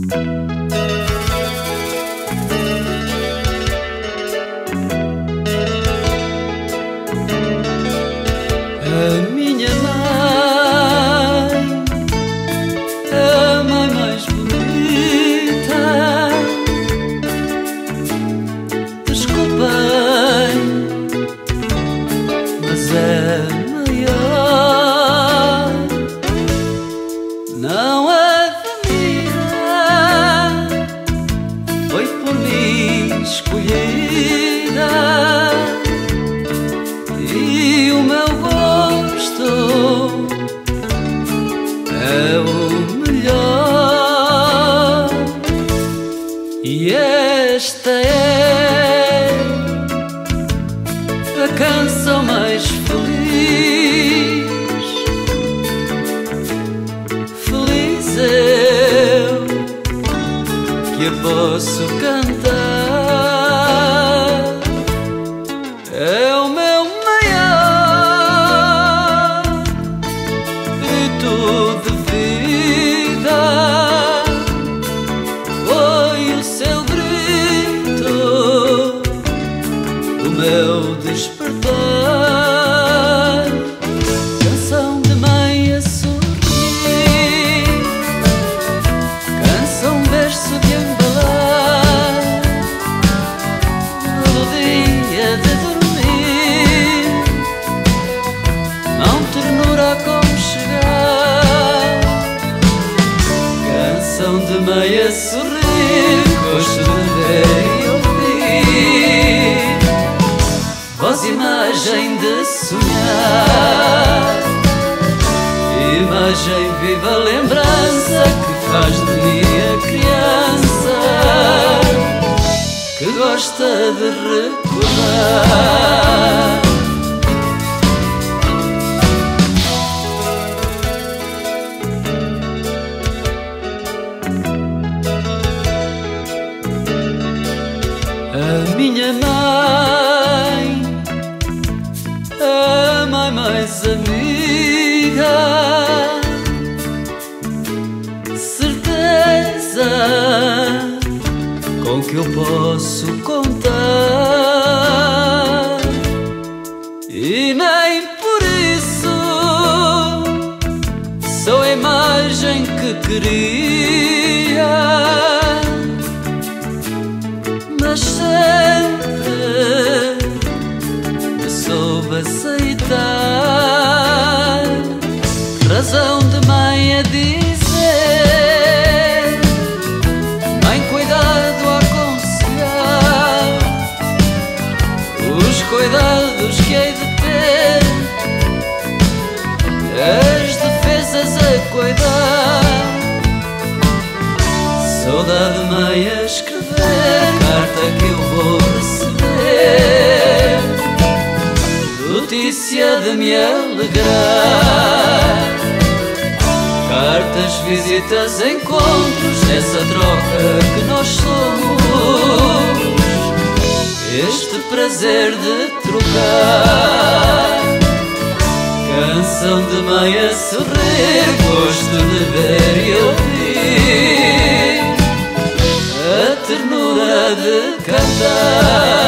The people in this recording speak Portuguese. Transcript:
A escolhida. E o meu gosto é o melhor. E esta é a canção mais feliz. Posso cantar. É o meu maior grito de vida. Foi o seu grito, o meu despertar. Imagem de sonhar, imagem viva lembrança que faz de mim a criança que gosta de recordar. A minha mãe, certeza com que eu posso contar, e nem por isso sou a imagem que queria mas sempre soube aceitar. Razão de mãe a dizer, Saudade mãe a escrever Carta que eu vou receber. Notícia de me alegrar. Cartas, visitas, encontros Nessa troca que nós somos. Este prazer de trocar. Canção de mãe a sorrir Gosto de ver e ouvir Sadık kadar